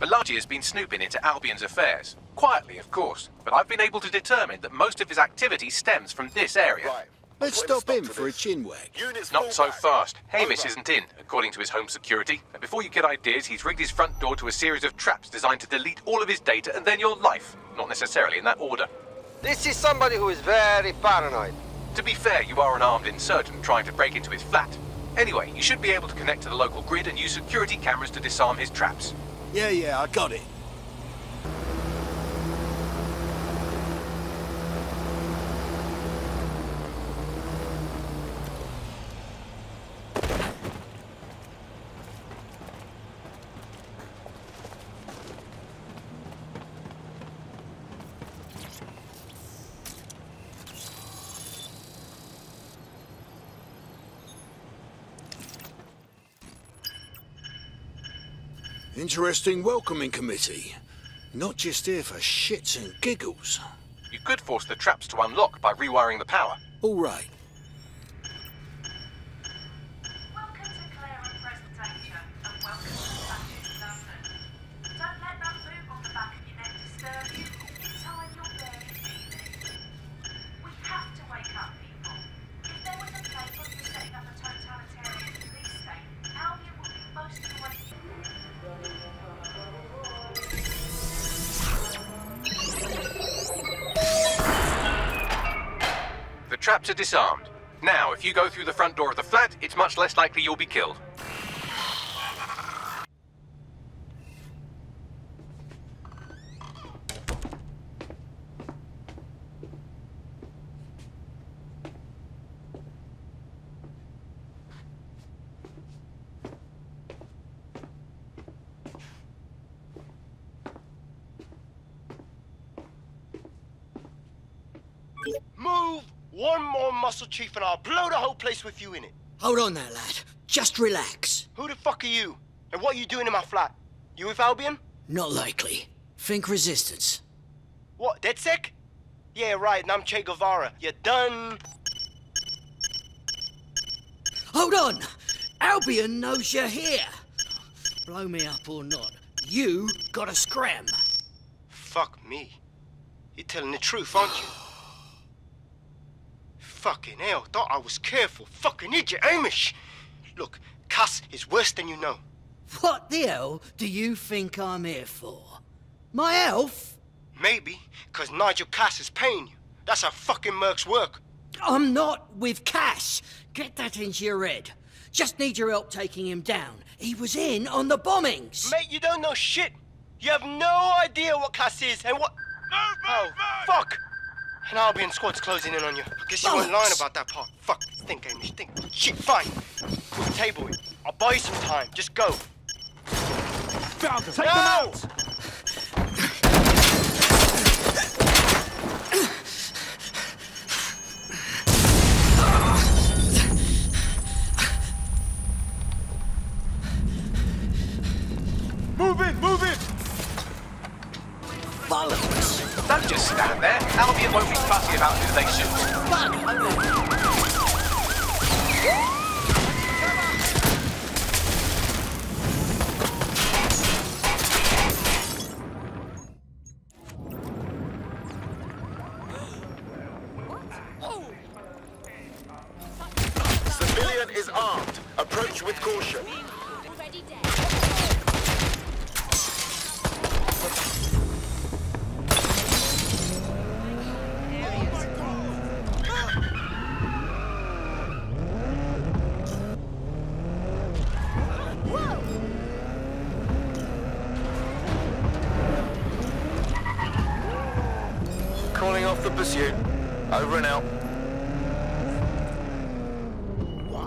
Balaji has been snooping into Albion's affairs. Quietly, of course, but I've been able to determine that most of his activity stems from this area. Right. Let's Put stop him to for a this. chin wag. Units Not so back. fast. Hamish Over. isn't in, according to his home security. And before you get ideas, he's rigged his front door to a series of traps designed to delete all of his data and then your life. Not necessarily in that order. This is somebody who is very paranoid. To be fair, you are an armed insurgent trying to break into his flat. Anyway, you should be able to connect to the local grid and use security cameras to disarm his traps. Yeah, yeah, I got it. Interesting welcoming committee. Not just here for shits and giggles. You could force the traps to unlock by rewiring the power. All right. Traps are disarmed. Now, if you go through the front door of the flat, it's much less likely you'll be killed. Move one more muscle chief and I'll blow the whole place with you in it. Hold on there, lad. Just relax. Who the fuck are you? And what are you doing in my flat? You with Albion? Not likely. Think resistance. What, DedSec? Yeah, right, and I'm Che Guevara. You're done? Hold on! Albion knows you're here. Blow me up or not, you gotta scram. Fuck me. You're telling the truth, aren't you? Fucking hell, thought I was careful. Fucking idiot, Hamish! Look, Cass is worse than you know. What the hell do you think I'm here for? My elf? Maybe, because Nigel Cass is paying you. That's how fucking mercs work. I'm not with Cass. Get that into your head. Just need your help taking him down. He was in on the bombings. Mate, you don't know shit. You have no idea what Cass is and what. oh, fuck! An Albion squad's closing in on you. I guess you weren't lying about that part. Fuck. Think, Hamish. Think. Shit, fine. We'll table it. I'll buy you some time. Just go. Found them. Take no! them out! Move in, move in! Bollocks! Don't just stand there. Albion won't be fussy about who they shoot. Civilian is armed. Approach with caution. Off the pursuit. Over and out.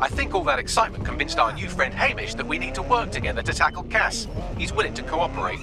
I think all that excitement convinced our new friend Hamish that we need to work together to tackle Cass. He's willing to cooperate.